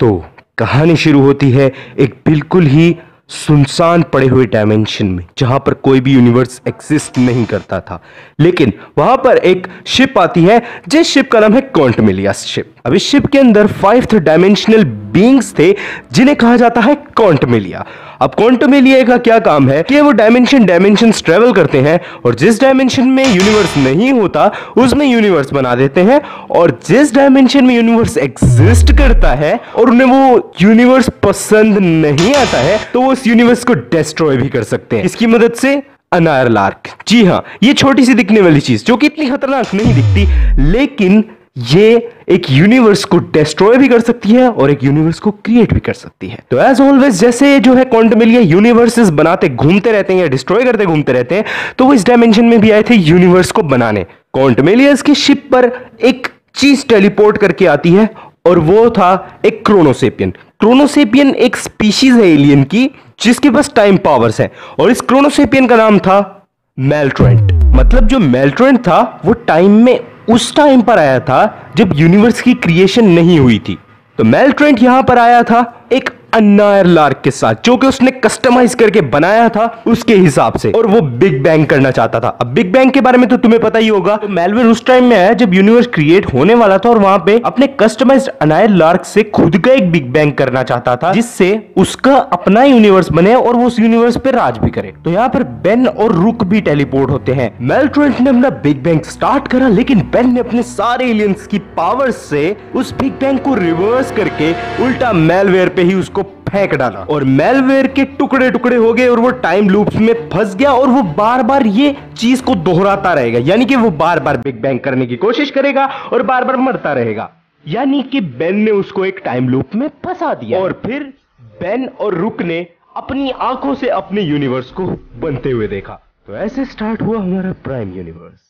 तो कहानी शुरू होती है एक बिल्कुल ही सुनसान पड़े हुए डायमेंशन में, जहाँ पर कोई भी यूनिवर्स एक्सिस्ट नहीं करता था। लेकिन वहाँ पर एक शिप आती है, जिस शिप का नाम है कॉन्टमिलियस शिप अब इस शिप के अंदर फाइव डायमेंशनल बींग्स थे, जिन्हें कहा जाता है कॉन्टमिलिया अब क्वांटमिलिया का क्या काम है? कि वो डायमेंशन डायमेंशन ट्रेवल करते हैं, और जिस डायमेंशन में यूनिवर्स नहीं होता, उसमें यूनिवर्स बना देते हैं, और जिस डायमेंशन में यूनिवर्स एग्जिस्ट करता है, और उन्हें वो यूनिवर्स पसंद नहीं आता है तो वो उस यूनिवर्स को डिस्ट्रॉय भी कर सकते हैं। इसकी मदद से अनायर लार्क। जी हाँ ये छोटी सी दिखने वाली चीज़, जो कि इतनी खतरनाक नहीं दिखती, लेकिन ये एक यूनिवर्स को डिस्ट्रॉय भी कर सकती है और एक यूनिवर्स को क्रिएट भी कर सकती है। तो एज ऑलवेज जैसे जो है क्वांटमिलिया यूनिवर्सेस बनाते, घूमते रहते हैं या डिस्ट्रॉय करते, घूमते रहते हैं तो वो इस डायमेंशन में भी आए थे यूनिवर्स को बनाने। क्वांटमिलियस की शिप पर एक चीज़ टेलीपोर्ट करके आती है और वो था एक क्रोनोसेपियन क्रोनोसेपियन एक स्पीशीज है एलियन की, जिसके पास टाइम पावर्स है। और इस क्रोनोसेपियन का नाम था मेल्ट्रेंट मतलब जो मेल्ट्रेंट था, वो टाइम में उस टाइम पर आया था जब यूनिवर्स की क्रिएशन नहीं हुई थी। तो मेल ट्रेंट यहाँ पर आया था, एक अन्नायर लार्क के साथ, जो कि उसने कस्टमाइज करके बनाया था उसके हिसाब से। और वो बिग बैंग करना चाहता था। अब बिग बैंग के बारे में तो तुम्हें पता ही होगा तो मेलविन उस टाइम में आया जब यूनिवर्स क्रिएट होने वाला था और वहाँ पे अपने कस्टमाइज अनायर लार्क से खुद का एक बिग बैंग करना चाहता था, जिससे उसका अपना यूनिवर्स बने और वो उस यूनिवर्स पे राज भी करे। तो यहाँ पर बेन और रुक भी टेलीपोर्ट होते हैं। मेल्ट्रेंट ने अपना बिग बैंग स्टार्ट करा, लेकिन बेन ने अपने सारे एलियंस की पावर से उस बिग बैंग को रिवर्स करके उल्टा मेलवेयर पे ही उसको फेंक डाला। और मेलवेयर के टुकड़े टुकड़े हो गए और वो टाइम लूप्स में फंस गया और वो बार बार ये चीज़ को दोहराता रहेगा। यानी कि वो बार बार बिग बैंग करने की कोशिश करेगा और बार बार मरता रहेगा। यानी कि बेन ने उसको एक टाइम लूप में फंसा दिया। और फिर बेन और रुक ने अपनी आँखों से अपने यूनिवर्स को बनते हुए देखा। तो ऐसे स्टार्ट हुआ हमारा प्राइम यूनिवर्स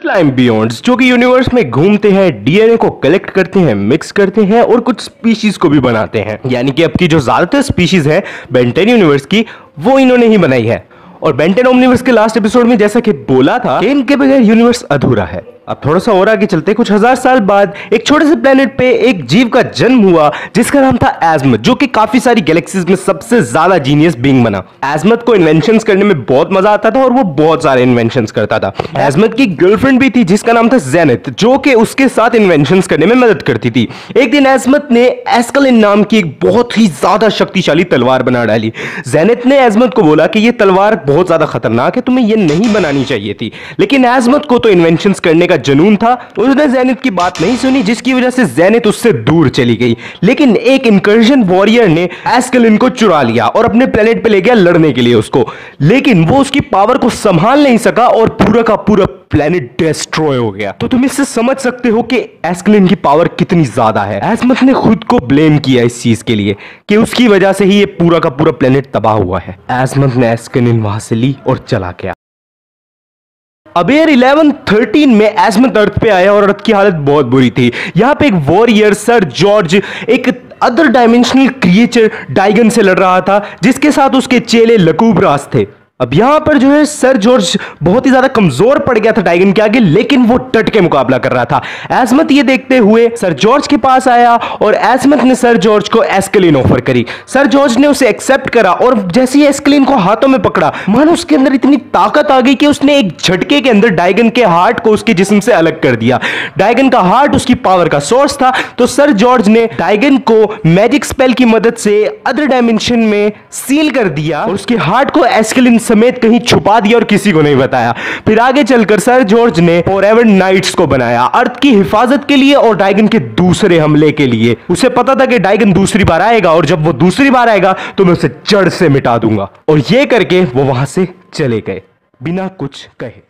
स्लाइम बियॉन्ड्स जो कि यूनिवर्स में घूमते हैं डीएनए को कलेक्ट करते हैं मिक्स करते हैं और कुछ स्पीशीज को भी बनाते हैं। यानी कि अब की जो ज़्यादातर स्पीशीज है बेंटेन यूनिवर्स की, वो इन्होंने ही बनाई है। और बेंटेन ओमनिवर्स के लास्ट एपिसोड में जैसा कि बोला था इनके बगैर यूनिवर्स अधूरा है। अब थोड़ा सा और आगे चलते कुछ हज़ार साल बाद एक छोटे से प्लेनेट पे एक जीव का जन्म हुआ, जिसका नाम था एजमत जो कि काफ़ी सारी गैलेक्सीज में सबसे ज़्यादा जीनियस बींग बना। एजमत को इन्वेंशन करने में बहुत मज़ा आता था और वो बहुत सारे इन्वेंशन करता था। एजमत की गर्लफ्रेंड भी थी, जिसका नाम था जैनित जो कि उसके साथ इन्वेंशन करने में मदद करती थी। एक दिन एजमत ने एस्कलिन नाम की एक बहुत ही ज़्यादा शक्तिशाली तलवार बना डाली। जैनित ने एजमत को बोला कि यह तलवार बहुत ज़्यादा खतरनाक है, तुम्हें ये नहीं बनानी चाहिए थी। लेकिन एजमत को तो इन्वेंशन करने का जनून था, उसने जैनित की बात नहीं सुनी, जिसकी वजह से जैनित उससे दूर चली गई। लेकिन एक इंकर्जन वॉरियर ने एस्कलिन को चुरा लिया और अपने प्लेनेट पे ले गया लड़ने के लिए उसको। लेकिन वो उसकी पावर को संभाल नहीं सका और पूरा का पूरा प्लेनेट डिस्ट्रॉय हो गया। तो तुम इससे समझ सकते हो कि एस्कलिन की पावर कितनी ज़्यादा है। एसमत ने खुद को ब्लेम किया इस चीज़ के लिए कि उसकी वजह से ही ये पूरा का पूरा प्लेनेट तबाह हुआ है। एसमत ने एस्कलिन वहाँ से ली और चला गया। अब एयर इलेवन थर्टीन में एसमत अर्थ पे आया और अर्थ की हालत बहुत बुरी थी। यहाँ पे एक वॉरियर सर जॉर्ज एक अदर डायमेंशनल क्रिएचर डाइगन से लड़ रहा था, जिसके साथ उसके चेले लकूबराज थे। अब यहाँ पर जो है सर जॉर्ज बहुत ही ज़्यादा कमज़ोर पड़ गया था टाइगन के आगे, लेकिन वो डट के मुकाबला कर रहा था। एजमत ये देखते हुए सर जॉर्ज के पास आया और एजमत ने सर जॉर्ज को एस्कलिन ऑफ़र करी। सर जॉर्ज ने उसे एक्सेप्ट करा और जैसे ही एस्कलिन को हाथों में पकड़ा, मानो उसके अंदर इतनी ताकत आ गई कि उसने एक झटके के अंदर डाइगन के हार्ट को उसके जिसम से अलग कर दिया। डाइगन का हार्ट उसकी पावर का सोर्स था तो सर जॉर्ज ने डाइगन को मैजिक स्पेल की मदद से अदर डायमेंशन में सील कर दिया और उसके हार्ट को एस्कलिन समेत कहीं छुपा दिया और किसी को नहीं बताया। फिर आगे चलकर सर जॉर्ज ने फॉर एवर नाइट्स को बनाया। अर्थ की हिफाजत के लिए और डाइगन के दूसरे हमले के लिए। उसे पता था कि डाइगन दूसरी बार आएगा और जब वो दूसरी बार आएगा तो मैं उसे जड़ से मिटा दूँगा। और ये करके वो वहाँ से चले गए, बिना कुछ कहे।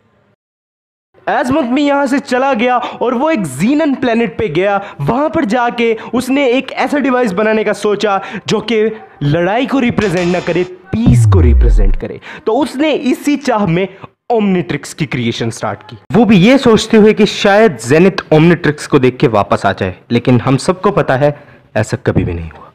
एजमत में यहाँ से चला गया और वो एक जीनन प्लेनेट पे गया। वहाँ पर जाके उसने एक ऐसा डिवाइस बनाने का सोचा, जो कि लड़ाई को रिप्रेजेंट ना करे पीस को रिप्रेजेंट करे। तो उसने इसी चाह में ओमनिट्रिक्स की क्रिएशन स्टार्ट की। वो भी ये सोचते हुए कि शायद जेनिथ ओमनिट्रिक्स को देख के वापस आ जाए, लेकिन हम सबको पता है ऐसा कभी भी नहीं हुआ।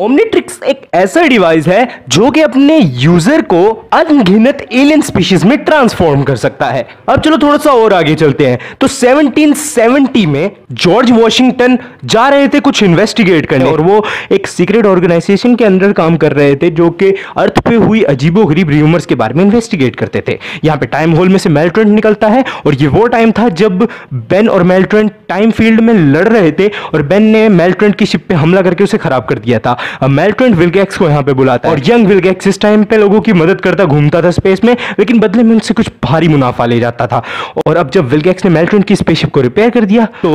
ओमनीट्रिक्स एक ऐसा डिवाइस है जो कि अपने यूज़र को अनगिनत एलियन स्पीशीज में ट्रांसफॉर्म कर सकता है। अब चलो थोड़ा सा और आगे चलते हैं। तो 1770 में जॉर्ज वॉशिंगटन जा रहे थे कुछ इन्वेस्टिगेट करने। और वो एक सीक्रेट ऑर्गेनाइजेशन के अंदर काम कर रहे थे जो कि अर्थ पे हुई अजीबो गरीब र्यूमर्स के बारे में इन्वेस्टिगेट करते थे। यहाँ पे टाइम होल में से मेल्ट्रेंट निकलता है और ये वो टाइम था जब बेन और मेल्ट्रेंट टाइम फ़ील्ड में लड़ रहे थे और बेन ने मेल्ट्रेंट की शिप पे हमला करके उसे खराब कर दिया था। मेल्ट्रेंट विलगैक्स को यहाँ पे बुलाता है। और यंग विलगैक्स इस टाइम पे लोगों की मदद करता, घूमता था स्पेस में, लेकिन बदले में उनसे कुछ भारी मुनाफा ले जाता था। और अब जब विलगैक्स ने मेल्ट्रेंट की स्पेसशिप को रिपेयर कर दिया तो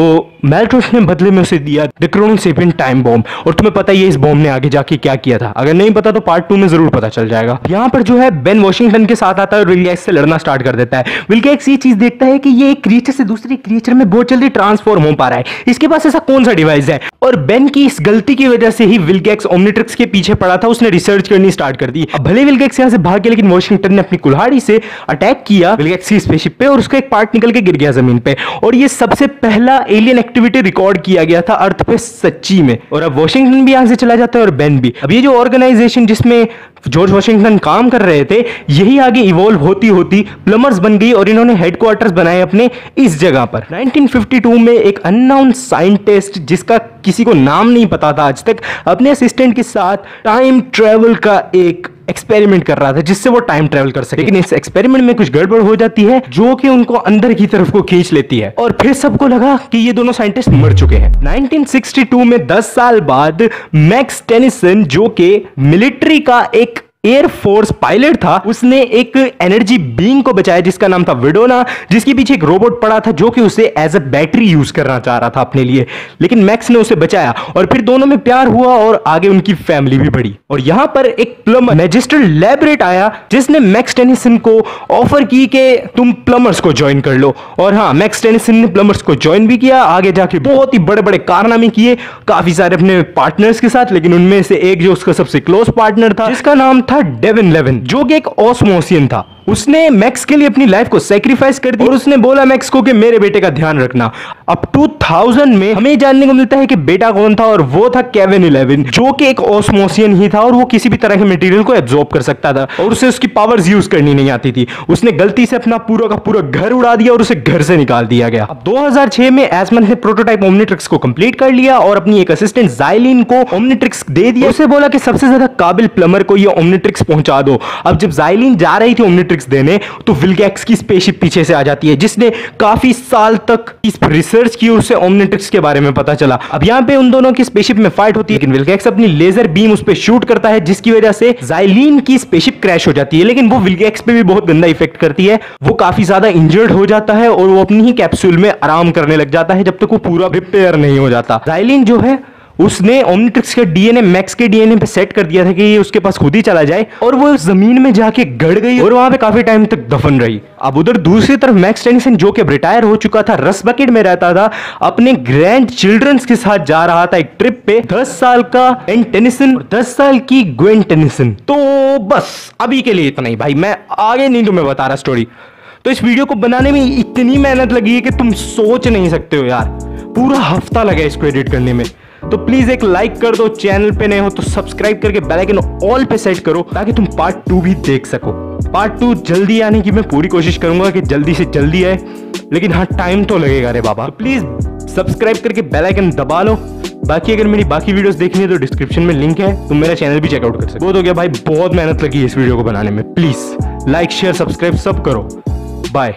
मेल्ट्रेंट ने बदले में उसे दिया डिक्रोन सेपिन टाइम बॉम्ब और तुम्हें पता ही है इस बॉम्ब ने आगे जाके क्या किया था। अगर नहीं पता तो पार्ट टू में ज़रूर पता चल जाएगा। यहाँ पर जो है बेन वॉशिंगटन के साथ आता है और विलगैक्स से लड़ना स्टार्ट कर देता है। विलगैक्स ये चीज़ देखता है कि ये एक क्रिएचर से दूसरे क्रिएचर में बहुत जल्दी ट्रांसफॉर्म हो पा रहा है। इसके पास ऐसा कौन सा डिवाइस है? और बेन की इस गलती की वजह से ही विलगैक्स ओमनिट्रिक्स के पीछे पड़ा था उसने रिसर्च करनी स्टार्ट कर दी। भले विलगैक्स यहाँ से भाग गया लेकिन वॉशिंगटन ने अपनी कुल्हाड़ी से अटैक किया विलगैक्स की स्पेसशिप पे और उसका एक पार्ट निकल के गिर गया ज़मीन पे। और ये सबसे पहला एलियन एक्टिविटी रिकॉर्ड किया गया था अर्थ पे सच्ची में। और अब वॉशिंगटन भी यहाँ से चला जाता है और बेन भी। अब ये जो ऑर्गेनाइजेशन जिसमें जॉर्ज वॉशिंगटन काम कर रहे थे यही आगे इवॉल्व होती होती प्लमर्स बन गई और इन्होंने हेडक्वार्टर्स बनाए अपने इस जगह पर। 1952 में एक अननाउन साइंटिस्ट जिसका किसी को नाम नहीं पता था आज तक अपने असिस्टेंट के साथ टाइम ट्रेवल का एक एक्सपेरिमेंट कर रहा था, जिससे वो टाइम ट्रेवल कर सके। लेकिन इस एक्सपेरिमेंट में कुछ गड़बड़ हो जाती है, जो कि उनको अंदर की तरफ़ को खींच लेती है। और फिर सबको लगा कि ये दोनों साइंटिस्ट मर चुके हैं। 1962 में 10 साल बाद मैक्स टेनिसन, जो कि मिलिट्री का एक एयरफोर्स पायलट था, उसने एक एनर्जी बींग को बचाया, जिसका नाम था विडोना जिसके पीछे एक रोबोट पड़ा था, जो कि उसे एज अ बैटरी यूज़ करना चाह रहा था अपने लिए। लेकिन मैक्स ने उसे बचाया, और फिर दोनों में प्यार हुआ, और आगे उनकी फैमिली भी बढ़ी। और यहाँ पर एक प्लम्बर मैजिस्टर लैबरेट आया, जिसने मैक्स टेनिसन को ऑफ़र की कि तुम प्लम्बर्स को ज्वाइन कर लो। और हाँ मैक्स टेनिसन ने प्लम्बर्स को ज्वाइन भी किया, आगे जाके बहुत ही बड़े बड़े कारनामे किए, काफ़ी सारे अपने पार्टनर्स के साथ, लेकिन उनमें से एक जो उसका सबसे क्लोज पार्टनर था, जिसका नाम था था डेविन लेविन जो कि एक ऑस्मोसियन था। उसने मैक्स के लिए अपनी लाइफ को सेक्रीफाइस कर दी। और उसने बोला मैक्स को कि मेरे बेटे का ध्यान रखना। अब 2000 में हमें जानने को मिलता है कि बेटा कौन था और वो था केविन इलेवन जो कि एक ऑस्मोसियन ही था और वो किसी भी तरह के मटेरियल को एब्जॉर्ब कर सकता था और उसे उसकी पावर्स यूज़ करनी नहीं आती थी। उसने गलती से अपना पूरा का पूरा घर उड़ा दिया और उसे घर से निकाल दिया गया। अब 2006 में एसमन ने प्रोटोटाइप ओमनिट्रिक्स को कंप्लीट कर लिया और अपनी एक असिस्टेंट जाइलिन को ओमनिट्रिक्स दे दिया। उसे बोला कि सबसे ज़्यादा काबिल प्लमर को ये ओमनिट्रिक्स पहुँचा दो। अब जब जाइलिन जा रही थी ओमनिट्रिक्स देने तो विलगैक्स की स्पेसशिप पीछे से आ जाती है, जिसने काफ़ी साल तक इस रिसर्च की उसे ओमनिट्रिक्स के बारे में पता चला। अब यहाँ पे उन दोनों की स्पेसशिप में फाइट होती है, लेकिन विलगैक्स अपनी लेजर बीम उस पर शूट करता है, जिसकी वजह से जाइलिन की स्पेसशिप क्रैश हो जाती है, लेकिन वो विलगैक्स पे भी बहुत गंदा इफ़ेक्ट करती है। वो काफ़ी ज़्यादा इंजर्ड हो जाता है, और वो अपनी ही कैप्सूल में आराम करने लग जाता है, जब तक वो पूरा रिपेयर नहीं हो जाता। जाइलिन जो है उसने ओमनिट्रिक्स के डीएनए मैक्स के डीएनए पे सेट कर दिया था कि ये उसके पास खुद ही चला जाए और वो ज़मीन में जाके गड़ गई और वहाँ पे काफ़ी टाइम तक दफन रही। अब उधर दूसरी तरफ़ मैक्स टेनिसन जो कि रिटायर हो चुका था, रस बकेट में रहता था, अपने ग्रैंड चिल्ड्रंस के साथ जा रहा था एक ट्रिप पे। दस साल का एन टेनिसन दस साल की ग्वेन टेनिसन तो बस, अभी के लिए इतना ही। भाई, मैं आगे नहीं तुम्हें बता रहा स्टोरी तो इस वीडियो को बनाने में इतनी मेहनत लगी है कि तुम सोच नहीं सकते हो यार। पूरा हफ़्ता लगा इसको एडिट करने में। तो प्लीज़ एक लाइक कर दो चैनल पे नए हो तो सब्सक्राइब करके बेल आइकन ऑल पे सेट करो ताकि तुम पार्ट टू भी देख सको। पार्ट टू जल्दी आने की मैं पूरी कोशिश करूँगा कि जल्दी से जल्दी आए, लेकिन हाँ टाइम तो लगेगा रे बाबा। तो प्लीज़ सब्सक्राइब करके बेल आइकन दबा लो। बाकी अगर मेरी बाकी वीडियोस देखनी है तो डिस्क्रिप्शन में लिंक है, तुम मेरा चैनल भी चेकआउट कर सकते हो तो गया भाई, बहुत मेहनत लगी इस वीडियो को बनाने में। प्लीज़ लाइक शेयर सब्सक्राइब सब करो। बाय